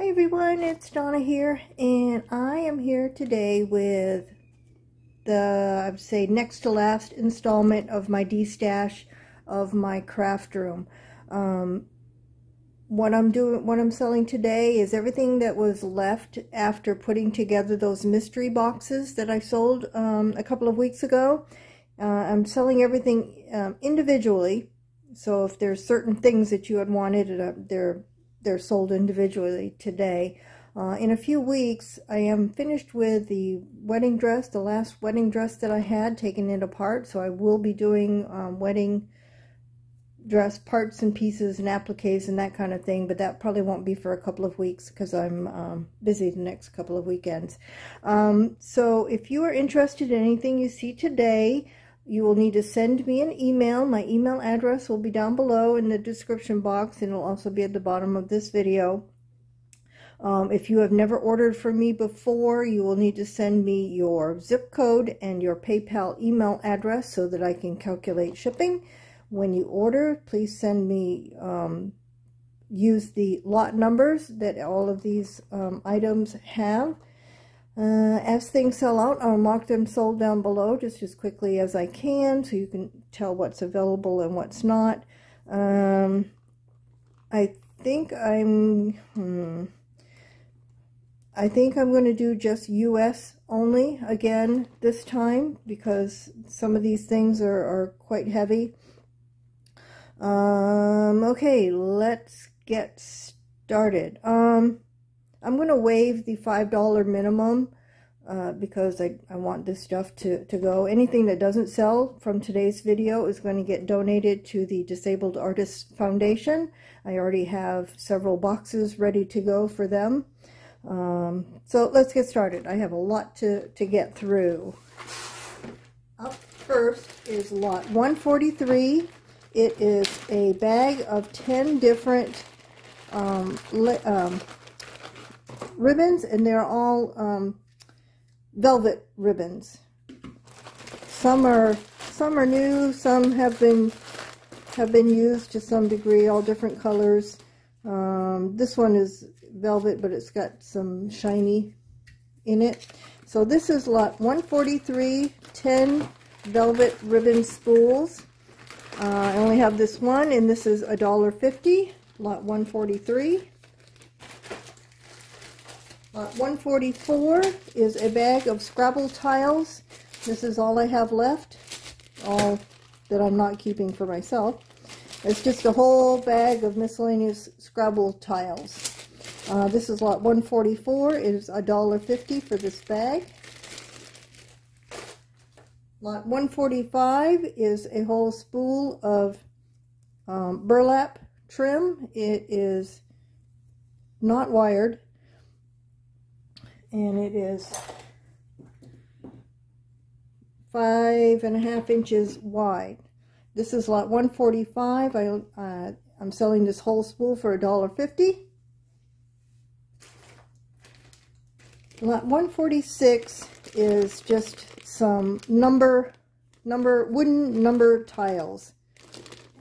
Hey everyone, it's Donna here, and I am here today with the, I would say, next to last installment of my destash of my craft room. Um, what I'm doing, what I'm selling today is everything that was left after putting together those mystery boxes that I sold um, a couple of weeks ago. Uh, I'm selling everything um, individually, so if there's certain things that you had wanted, uh, they're they're sold individually today. Uh, in a few weeks, I am finished with the wedding dress, the last wedding dress that I had, taking it apart. So I will be doing um, wedding dress parts and pieces and appliques and that kind of thing, but that probably won't be for a couple of weeks because I'm um, busy the next couple of weekends. Um, so if you are interested in anything you see today, you will need to send me an email. My email address will be down below in the description box and it'll also be at the bottom of this video. Um, if you have never ordered from me before, you will need to send me your zip code and your PayPal email address so that I can calculate shipping. When you order, please send me, um, use the lot numbers that all of these um, items have. Uh, as things sell out, I'll mark them sold down below just as quickly as I can so you can tell what's available and what's not. Um, I think I'm, hmm, I think I'm going to do just U.S. only again this time because some of these things are, are quite heavy. Um, okay, let's get started. Um, I'm going to waive the $5 minimum uh, because I, I want this stuff to, to go. Anything that doesn't sell from today's video is going to get donated to the Disabled Artists Foundation. I already have several boxes ready to go for them. Um, so let's get started. I have a lot to, to get through. Up first is lot 143. It is a bag of 10 different um, um, ribbons, and they're all um, velvet ribbons. Some are some are new, some have been have been used to some degree, all different colors. Um, this one is velvet, but it's got some shiny in it. So this is lot 143, 10 velvet ribbon spools. Uh, I only have this one, and this is $1.50, lot 143. Uh, 144 is a bag of Scrabble tiles. This is all I have left, all that I'm not keeping for myself. It's just a whole bag of miscellaneous Scrabble tiles. Uh, this is lot 144. It is $1.50 for this bag. Lot 145 is a whole spool of um, burlap trim. It is not wired and it is five and a half inches wide. This is lot 145. I, uh, I'm selling this whole spool for $1.50. Lot 146 is just some number, number, wooden number tiles.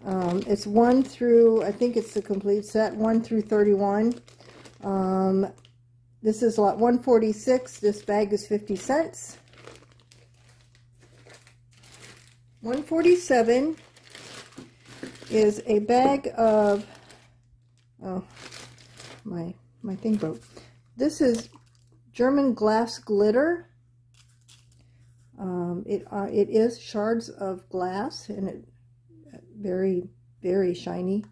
Um, it's 1 through, I think it's the complete set, 1 through 31. Um, this is lot 146. This bag is 50 cents. 147 is a bag of, oh, my, my thing broke. This is German glass glitter. Um, it, uh, it is shards of glass and it very, very shiny.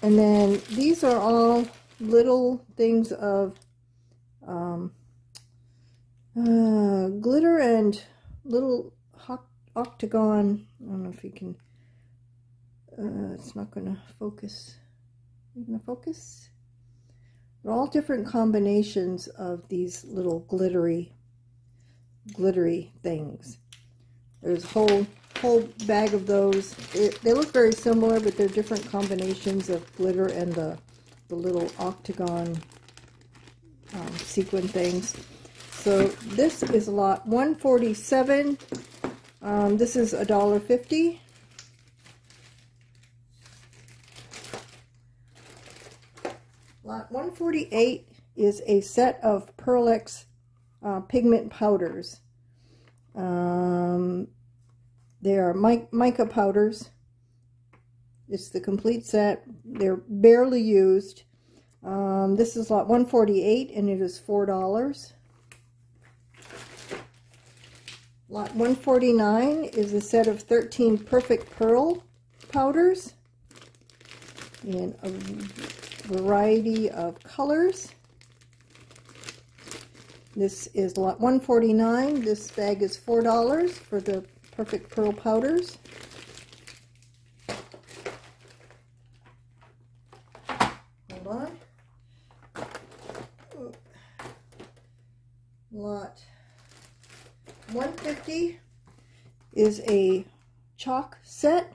And then these are all little things of um, uh, glitter and little octagon. I don't know if you can, uh, it's not going to focus. You going to focus? They're all different combinations of these little glittery, glittery things. There's a whole whole bag of those. It, they look very similar, but they're different combinations of glitter and the the little octagon um, sequin things. So this is lot 147. Um, this is a dollar fifty. Lot 148 is a set of Pearlex uh, pigment powders. Um, they are mica powders. It's the complete set. They're barely used. Um, this is lot 148 and it is $4. Lot 149 is a set of 13 Perfect Pearl powders in a variety of colors. This is lot 149. This bag is $4 for the Perfect Pearl powders. Hold on. Lot 150 is a chalk set.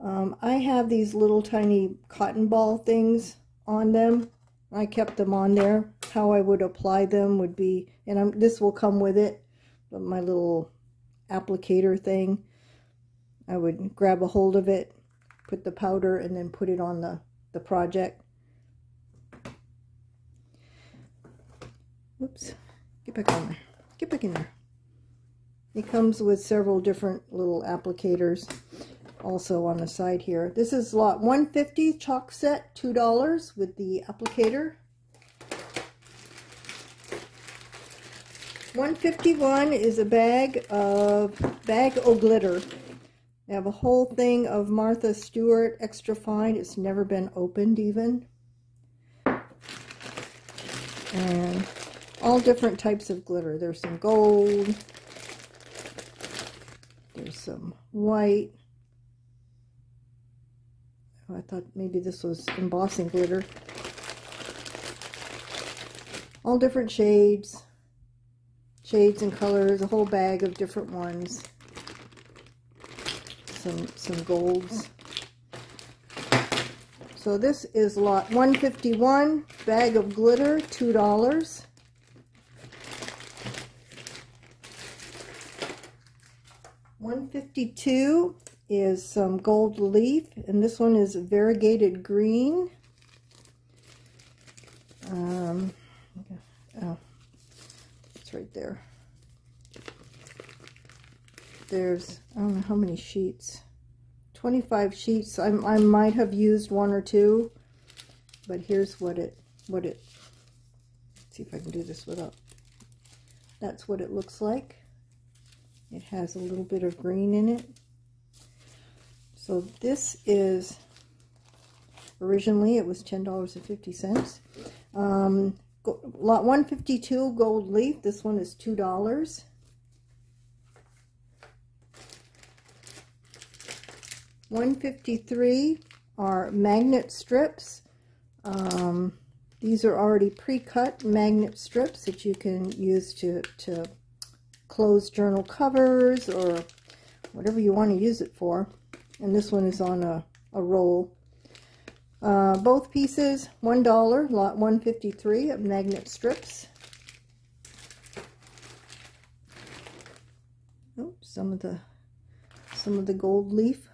Um, I have these little tiny cotton ball things on them. I kept them on there. How I would apply them would be, and I'm, this will come with it, but my little applicator thing. I would grab a hold of it, put the powder, and then put it on the, the project. Oops, back on there. Get back in there. It comes with several different little applicators also on the side here. This is lot 150 chalk set, $2 with the applicator. 151 is a bag of bag o' glitter. I have a whole thing of Martha Stewart extra fine. It's never been opened even. And all different types of glitter. There's some gold. There's some white. Oh, I thought maybe this was embossing glitter. All different shades shades and colors, a whole bag of different ones. Some, some golds. So this is lot 151, bag of glitter, $2. One fifty two is some gold leaf, and this one is variegated green. Um, oh, it's right there. There's, I don't know how many sheets. 25 sheets. I, I might have used one or two, but here's what it, what it, see if I can do this without, that's what it looks like. It has a little bit of green in it. So this is, originally it was $10.50. Um, lot 152 gold leaf. This one is $2. One fifty three are magnet strips. Um, these are already pre-cut magnet strips that you can use to, to close journal covers or whatever you want to use it for. And this one is on a, a roll. Uh, both pieces, $1, lot 153 of magnet strips. Oh, some of the some of the gold leaf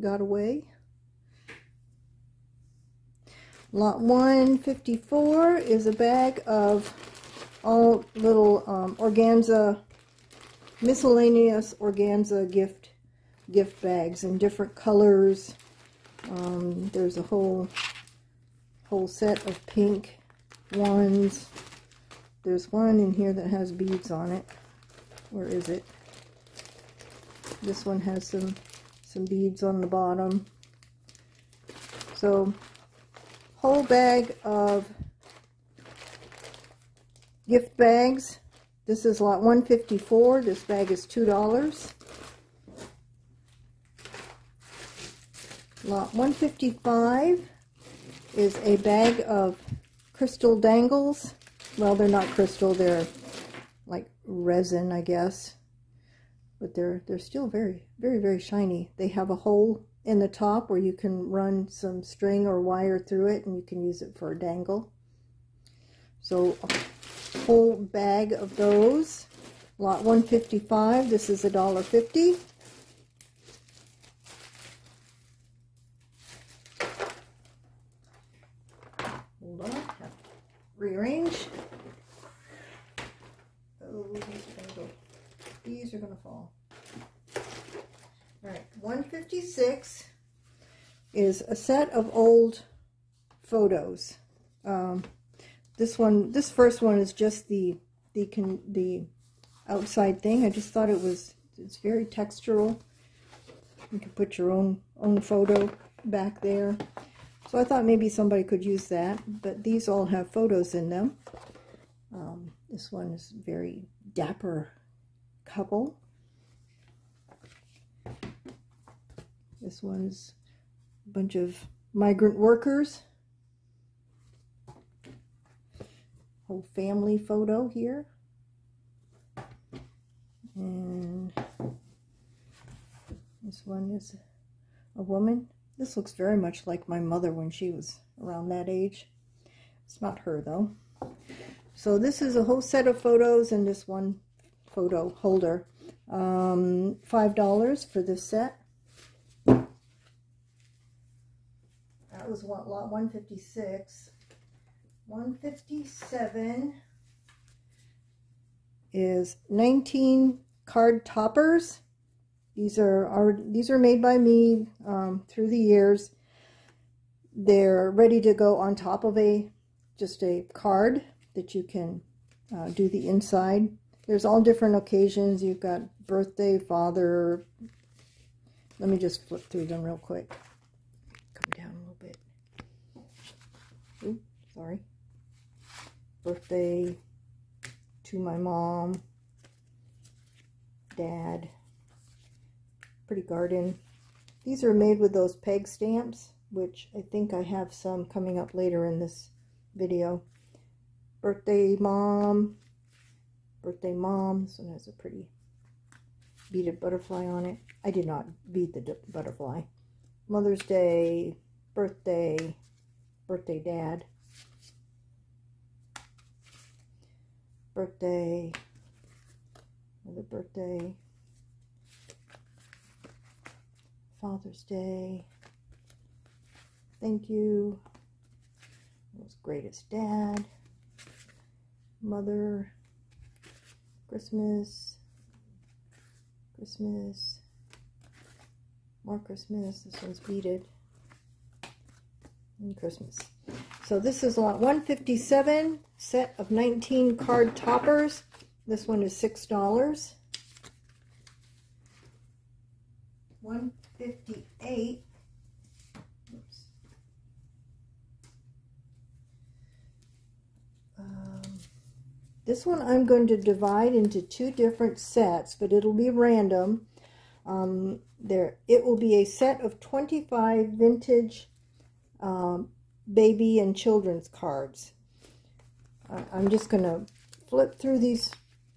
got away. Lot 154 is a bag of all little um, organza, miscellaneous organza gift gift bags in different colors, um, there's a whole whole set of pink ones. There's one in here that has beads on it. Where is it? This one has some some beads on the bottom. So, whole bag of gift bags. This is lot 154. This bag is $2. Lot 155 is a bag of crystal dangles. Well, they're not crystal, they're like resin, I guess. But they're they're still very, very, very shiny. They have a hole in the top where you can run some string or wire through it and you can use it for a dangle. So whole bag of those. Lot 155, this is a dollar fifty. rearrange. Oh, these are gonna go. These are gonna fall. All right, 156 is a set of old photos. Um, this one, this first one is just the the can the outside thing. I just thought it was it's very textural. You can put your own own photo back there. So I thought maybe somebody could use that, but these all have photos in them. Um, this one is very dapper couple. This one's a bunch of migrant workers. Whole family photo here. And this one is a woman. This looks very much like my mother when she was around that age. It's not her though. So this is a whole set of photos and this one photo holder. Um, $5 for this set. That was lot 156. 157 is 19 card toppers. These are, are these are made by me um, through the years. They're ready to go on top of a just a card that you can uh, do the inside. There's all different occasions. You've got birthday, father. Let me just flip through them real quick. Come down a little bit. Ooh, sorry. Birthday to my mom, dad, pretty garden. These are made with those peg stamps, which I think I have some coming up later in this video. Birthday mom, birthday mom. This one has a pretty beaded butterfly on it. I did not bead the butterfly. Mother's Day, birthday, birthday dad, birthday, another birthday, Father's Day. Thank you. Most greatest dad. Mother. Christmas. Christmas. More Christmas. This one's beaded. And Christmas. So this is a lot 157, set of 19 card toppers. This one is $6. 158. Oops. Um, this one I'm going to divide into two different sets, but it'll be random. Um, there, it will be a set of 25 vintage um, baby and children's cards. I'm just going to flip through these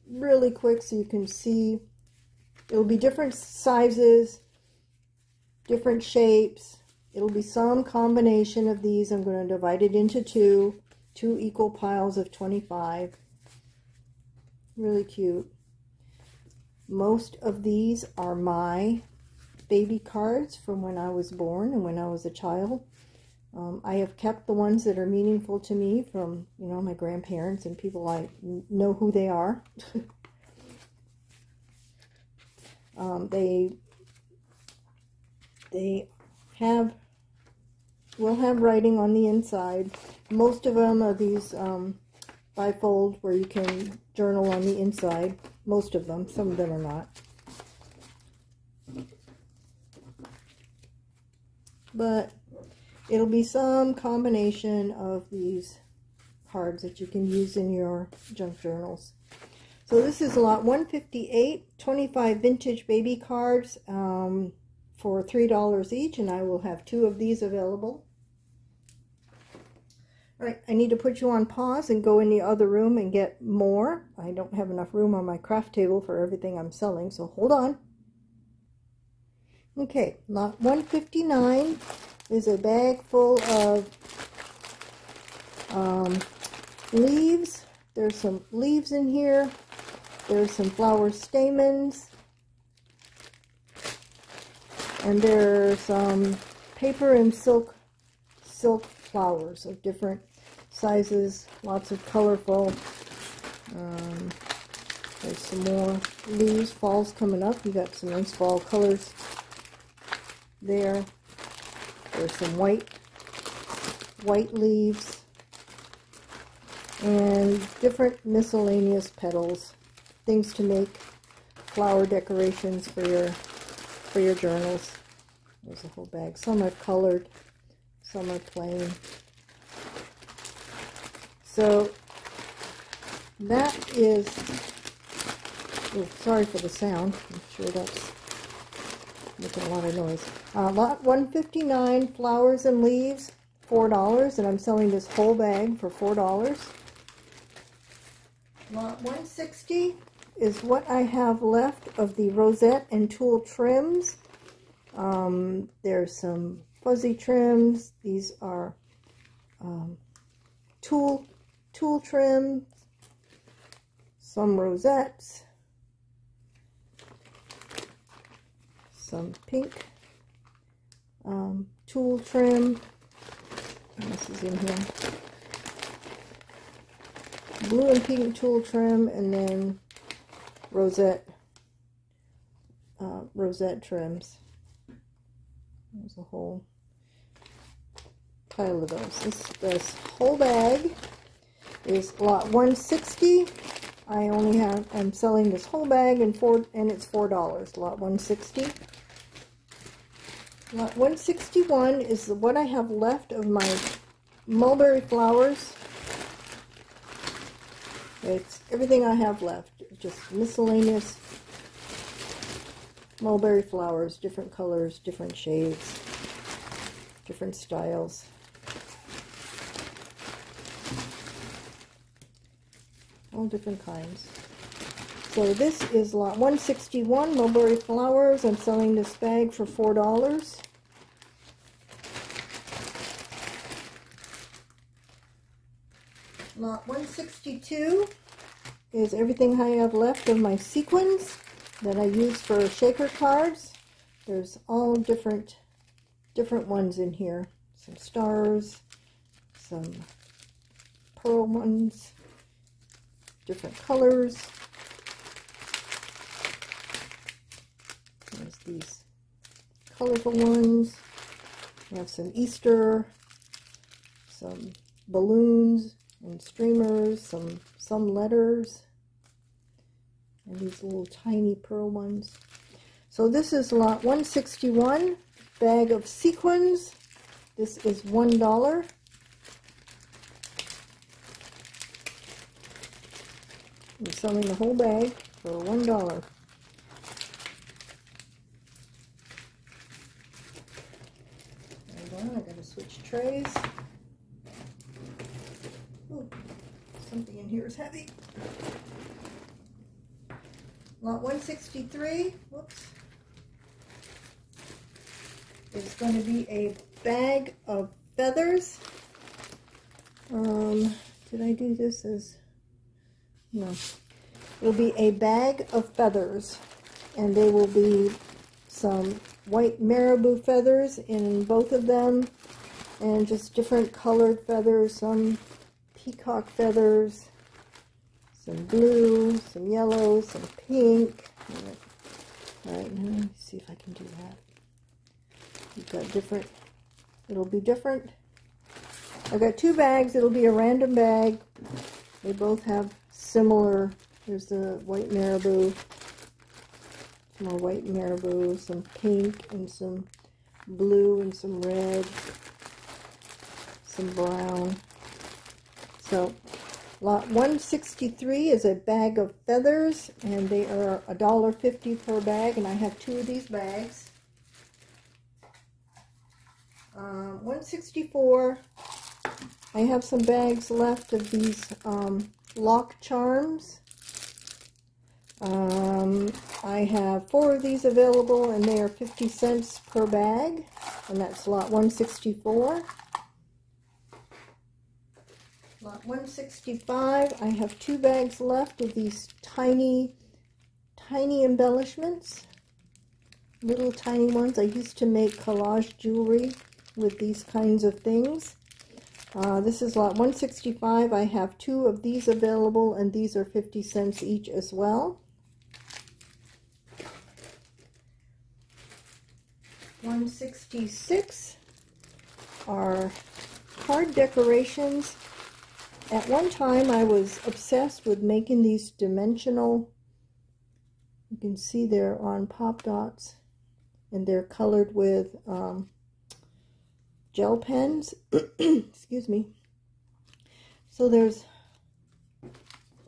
really quick so you can see. It'll be different sizes, different shapes. It'll be some combination of these. I'm going to divide it into two, two equal piles of 25. Really cute. Most of these are my baby cards from when I was born and when I was a child. Um, I have kept the ones that are meaningful to me from, you know, my grandparents and people I know who they are. um, they they have will have writing on the inside. Most of them are these um, bifold where you can journal on the inside. Most of them. Some of them are not. But it'll be some combination of these cards that you can use in your junk journals. So this is lot 158, 25 vintage baby cards. Um, for $3 each, and I will have two of these available. All right, I need to put you on pause and go in the other room and get more. I don't have enough room on my craft table for everything I'm selling, so hold on. Okay, lot 159 is a bag full of um, leaves. There's some leaves in here. There's some flower stamens. And there's some paper and silk silk flowers of different sizes, lots of colorful. Um, there's some more leaves. Fall's coming up. You got some nice fall colors there. There's some white, white leaves and different miscellaneous petals, things to make flower decorations for your for your journals. There's a whole bag. Some are colored, some are plain. So that is, oh, sorry for the sound. I'm sure that's making a lot of noise. Uh, lot 159, flowers and leaves, $4, and I'm selling this whole bag for $4. Lot 160 is what I have left of the rosette and tulle trims. Um, there's some fuzzy trims. These are um, tulle, tulle trim, some rosettes, some pink um, tulle trim. This is in here. Blue and pink tulle trim, and then rosette uh, rosette trims. There's a whole pile of those. This, this whole bag is lot 160. I only have, I'm selling this whole bag and four, and it's $4, lot 160. Lot 161 is what I have left of my mulberry flowers. It's everything I have left, just miscellaneous mulberry flowers, different colors, different shades, different styles. All different kinds. So this is lot 161, mulberry flowers. I'm selling this bag for $4. Lot 162 is everything I have left of my sequins that I use for shaker cards. There's all different different ones in here. Some stars, some pearl ones, different colors. There's these colorful ones. We have some Easter, some balloons and streamers, some some letters, and these little tiny pearl ones. So this is lot 161, bag of sequins. This is $1. I'm selling the whole bag for $1. Hold on, I gotta switch trays. Ooh, something in here is heavy. Lot 163, whoops, is going to be a bag of feathers. Um, did I do this as, no. It'll be a bag of feathers, and they will be some white marabou feathers in both of them, and just different colored feathers, some peacock feathers, some blue, some yellow, some pink. All right, now let me see if I can do that. You've got different, it'll be different. I've got two bags, it'll be a random bag. They both have similar, there's the white marabou, some more white marabou, some pink and some blue and some red, some brown. So Lot 163 is a bag of feathers, and they are $1.50 per bag, and I have two of these bags. Um, 164, I have some bags left of these um, lock charms. Um, I have four of these available, and they are 50 cents per bag, and that's lot 164. Lot 165, I have two bags left of these tiny, tiny embellishments. Little tiny ones. I used to make collage jewelry with these kinds of things. Uh, this is lot 165. I have two of these available, and these are 50 cents each as well. 166 are card decorations. At one time, I was obsessed with making these dimensional. You can see they're on pop dots, and they're colored with um, gel pens. Excuse me. So there's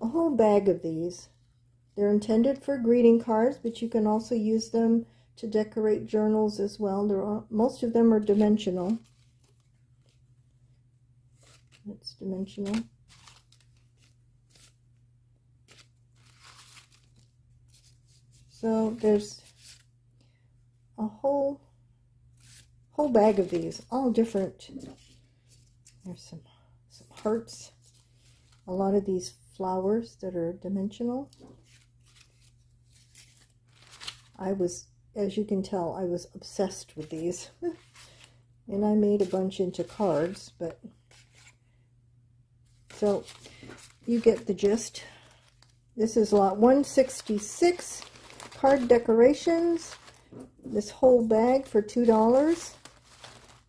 a whole bag of these. They're intended for greeting cards, but you can also use them to decorate journals as well. All, most of them are dimensional. That's dimensional. So there's a whole whole bag of these, all different. There's some, some hearts, a lot of these flowers that are dimensional. I was, as you can tell, I was obsessed with these. and I made a bunch into cards, but so you get the gist. This is lot 166, card decorations. This whole bag for $2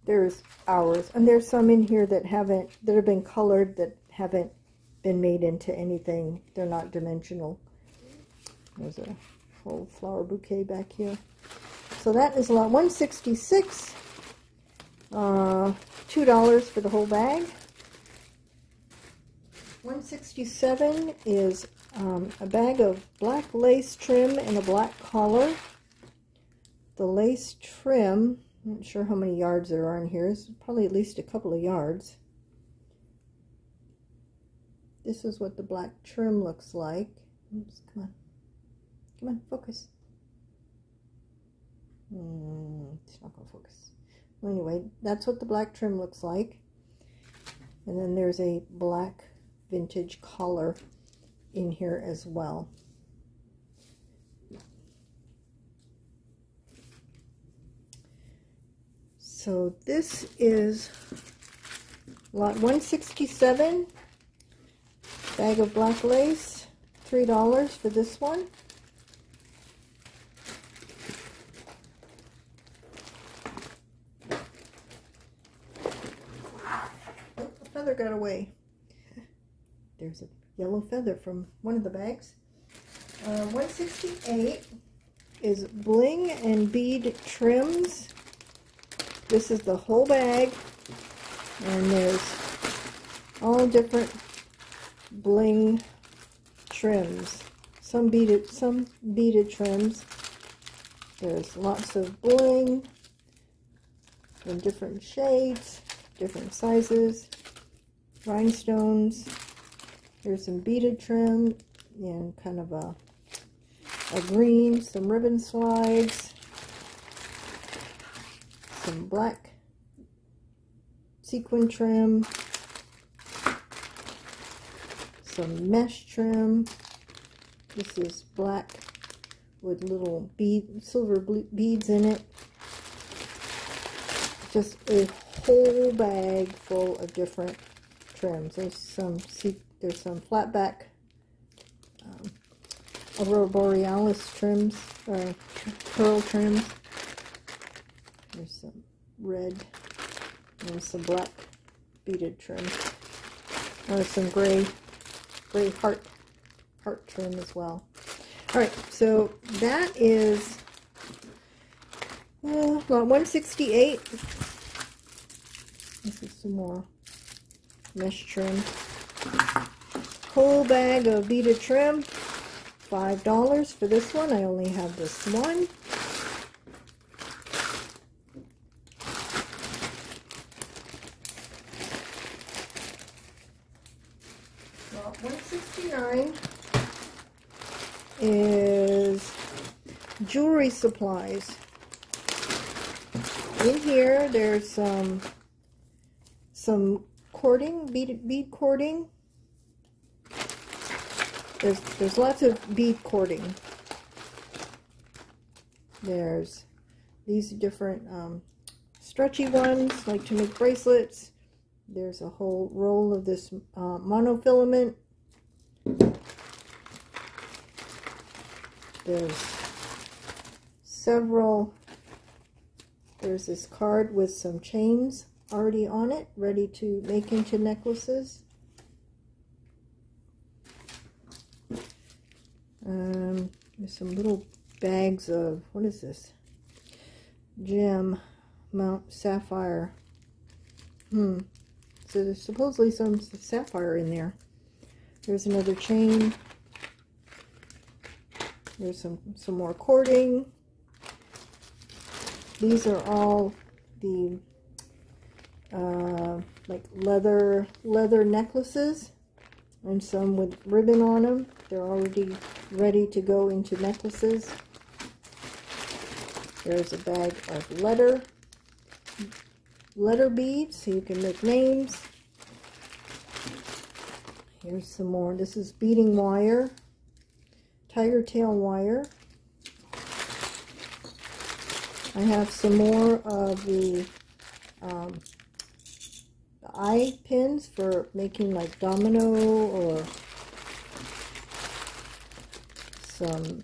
there's ours. and there's some in here that haven't that have been colored that haven't been made into anything they're not dimensional there's a whole flower bouquet back here so that is lot 166 uh, two dollars for the whole bag 167 is um, a bag of black lace trim and a black collar the lace trim I'm not sure how many yards there are in here. It's probably at least a couple of yards. This is what the black trim looks like. Oops, come on. Come on, focus. Mm, it's not going to focus. Well, anyway, that's what the black trim looks like. And then there's a black vintage collar in here as well. So this is lot 167, bag of black lace, $3 for this one. Feather got away. There's a yellow feather from one of the bags. Uh, 168 is bling and bead trims this is the whole bag, and there's all different bling trims. Some beaded, some beaded trims. There's lots of bling in different shades, different sizes, rhinestones. Here's some beaded trim in kind of a, a green, some ribbon slides, some black sequin trim, some mesh trim. This is black with little bead, silver beads in it. Just a whole bag full of different trims. There's some there's some flat back um, Aurora Borealis trims, or pearl trims. There's some red and some black beaded trim. There's some gray, gray heart, heart trim as well. All right, so that is uh, well, 168. This is some more mesh trim. Whole bag of beaded trim. $5 for this one. I only have this one. is jewelry supplies. In here, there's some some cording, bead, bead cording. There's, there's lots of bead cording. There's these different um, stretchy ones, like to make bracelets. There's a whole roll of this uh, monofilament. There's several, there's this card with some chains already on it, ready to make into necklaces. Um, there's some little bags of, what is this? Gem Mount Sapphire. Hmm. So there's supposedly some sapphire in there. There's another chain. There's some, some more cording. These are all the uh, like leather leather necklaces and some with ribbon on them. They're already ready to go into necklaces. There's a bag of letter, letter beads so you can make names. Here's some more. This is beading wire, tiger tail wire. I have some more of the, um, the eye pins for making like domino or some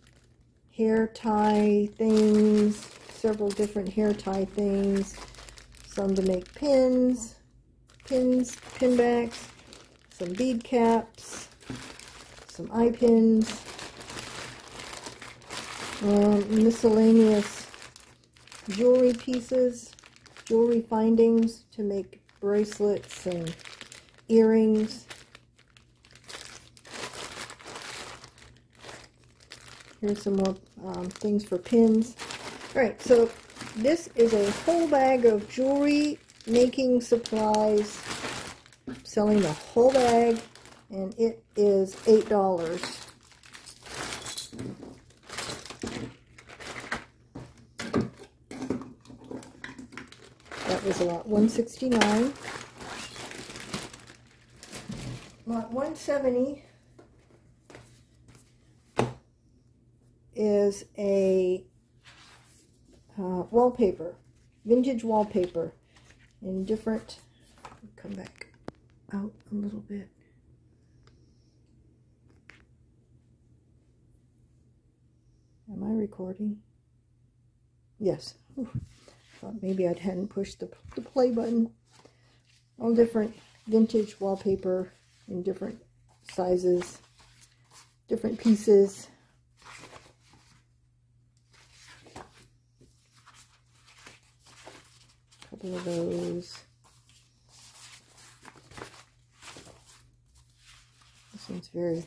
hair tie things, several different hair tie things, some to make pins, pins, pin backs, some bead caps, some eye pins, um, miscellaneous jewelry pieces, jewelry findings to make bracelets and earrings, Here's some more um, things for pins. Alright, so this is a whole bag of jewelry making supplies. selling the whole bag, and it is $8. Was a lot 169 Lot 170 is a uh, wallpaper, vintage wallpaper in different, come back out a little bit. Am I recording? Yes. Ooh, thought maybe I hadn't pushed the, the play button. All different vintage wallpaper in different sizes, different pieces. couple of those. This one's very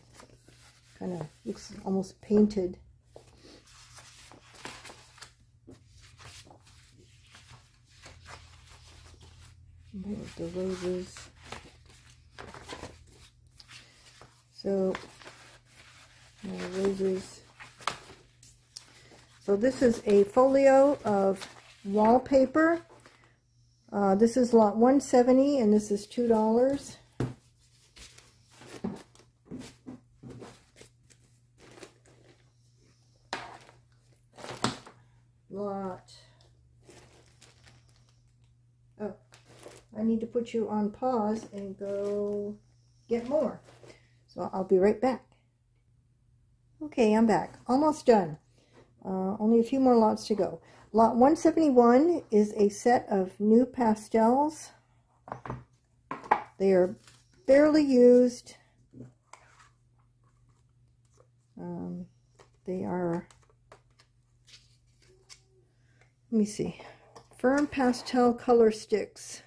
kind of looks almost painted. There's the roses. So, more roses. So this is a folio of wallpaper uh, this is lot 170 and this is $2. Lot. Oh, I need to put you on pause and go get more. So I'll be right back. Okay, I'm back. Almost done. Uh, only a few more lots to go. Lot 171 is a set of NuPastels. They are barely used. Um, they are, let me see, firm pastel color sticks.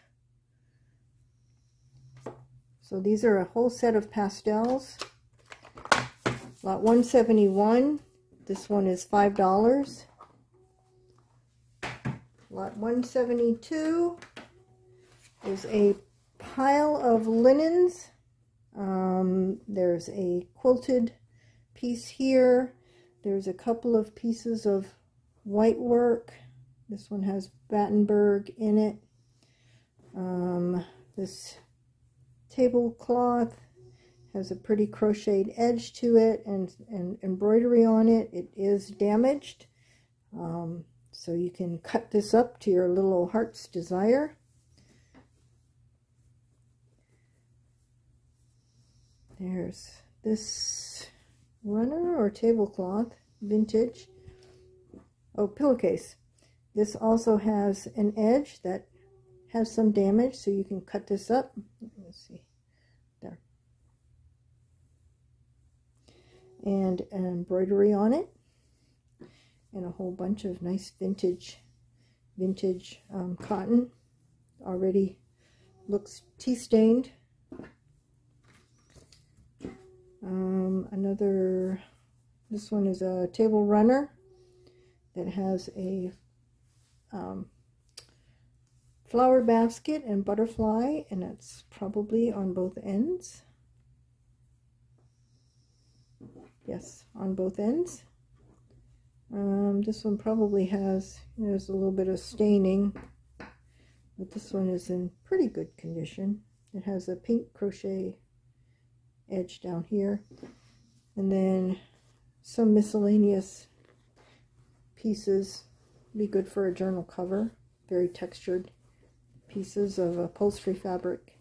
So these are a whole set of pastels. Lot 171, this one is $5. Lot 172 is a pile of linens. Um, there's a quilted piece here. There's a couple of pieces of white work. This one has Battenberg in it. Um, this tablecloth. Has a pretty crocheted edge to it and, and embroidery on it. It is damaged. Um, so you can cut this up to your little heart's desire. There's this runner or tablecloth, vintage. Oh, pillowcase. This also has an edge that has some damage, so you can cut this up. Let's see, there. And an embroidery on it, and a whole bunch of nice vintage, vintage um, cotton. Already looks tea stained. Um, another, this one is a table runner that has a um, flower basket and butterfly, and it's probably on both ends. Yes, on both ends. Um, this one probably has, there's a little bit of staining, but this one is in pretty good condition. It has a pink crochet edge down here, and then some miscellaneous pieces be good for a journal cover very textured pieces of upholstery fabric.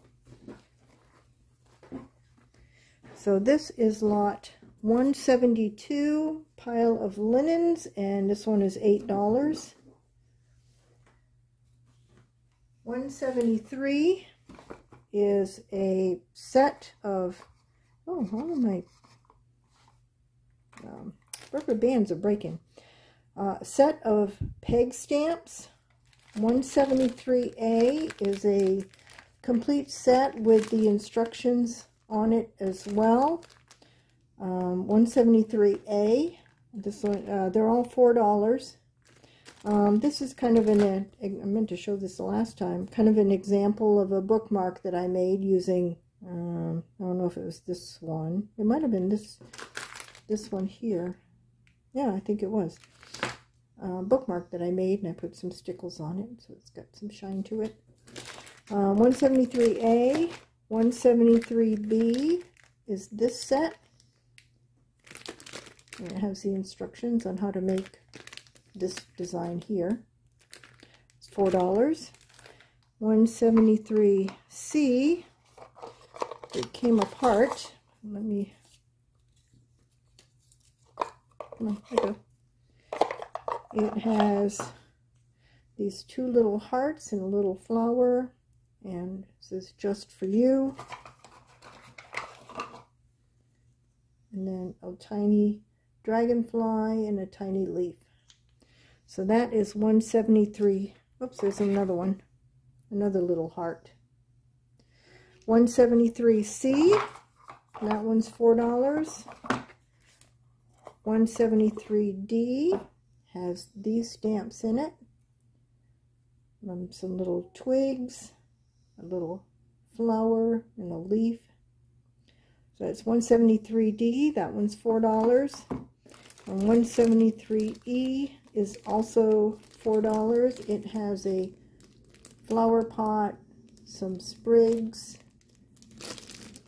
So this is lot 172 pile of linens and this one is eight dollars. 173 is a set of oh all of my um, rubber bands are breaking. Uh, set of peg stamps. 173A is a complete set with the instructions on it as well. Um, 173A, this one, uh, they're all $4. Um, this is kind of an, I meant to show this the last time, kind of an example of a bookmark that I made using, um, I don't know if it was this one. It might have been this, this one here. Yeah, I think it was uh, bookmark that I made, and I put some stickles on it, so it's got some shine to it. Uh, 173A, 173B is this set. And it has the instructions on how to make this design here. It's $4. 173C, it came apart. Let me, there go. It has these two little hearts and a little flower. And this is just for you. And then a tiny dragonfly and a tiny leaf. So that is 173. Oops, there's another one. Another little heart. 173C. That one's $4. 173D has these stamps in it. Um, some little twigs, a little flower, and a leaf. So that's 173D. That one's $4. And 173E is also $4. It has a flower pot, some sprigs,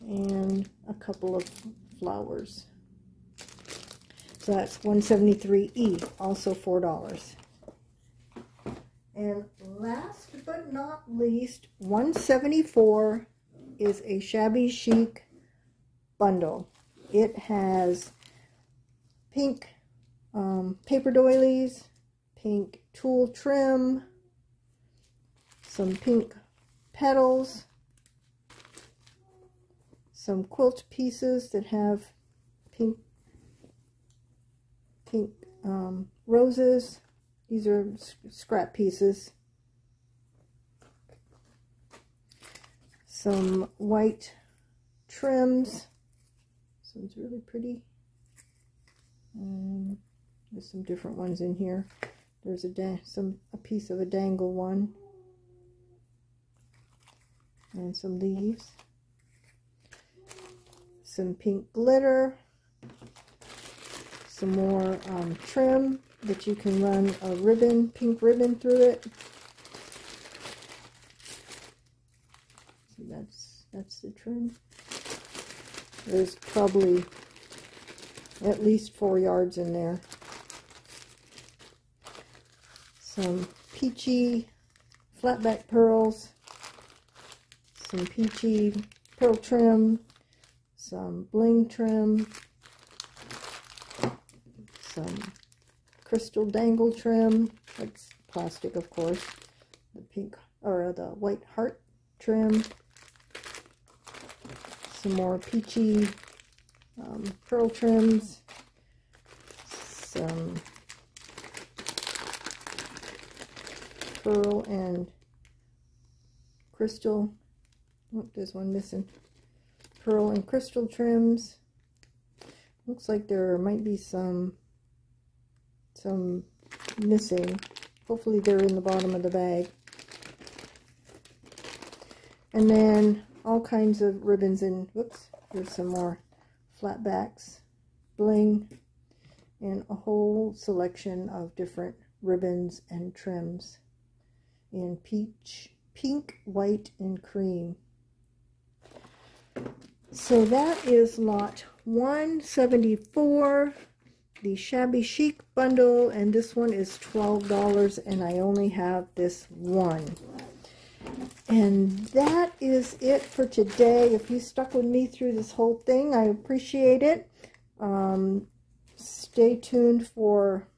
and a couple of flowers. So that's 173E, also $4. And last but not least, 174 is a shabby chic bundle. It has pink um, paper doilies, pink tulle trim, some pink petals, some quilt pieces that have pink pink um, roses. These are scrap pieces. Some white trims. This one's really pretty. Um, there's some different ones in here. There's a some a piece of a dangle one. And some leaves. Some pink glitter some more um, trim that you can run a ribbon, pink ribbon through it. That's, that's the trim. There's probably at least four yards in there. Some peachy flatback pearls, some peachy pearl trim, some bling trim, some crystal dangle trim, that's plastic of course, the pink or the white heart trim, some more peachy um, pearl trims, some pearl and crystal. Oh, there's one missing. Pearl and crystal trims. Looks like there might be some some missing. Hopefully they're in the bottom of the bag. And then all kinds of ribbons and whoops, there's some more flat backs, bling, and a whole selection of different ribbons and trims in peach, pink, white, and cream. So that is lot 174, the Shabby Chic bundle, and this one is $12, and I only have this one. And that is it for today. If you stuck with me through this whole thing, I appreciate it. Um, stay tuned for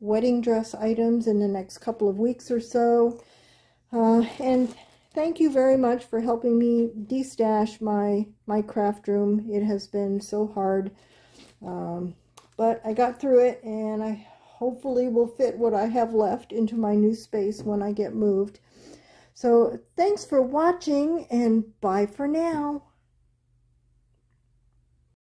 wedding dress items in the next couple of weeks or so. Uh, and thank you very much for helping me destash my, my craft room. It has been so hard. Um, but I got through it and I hopefully will fit what I have left into my new space when I get moved. So thanks for watching and bye for now.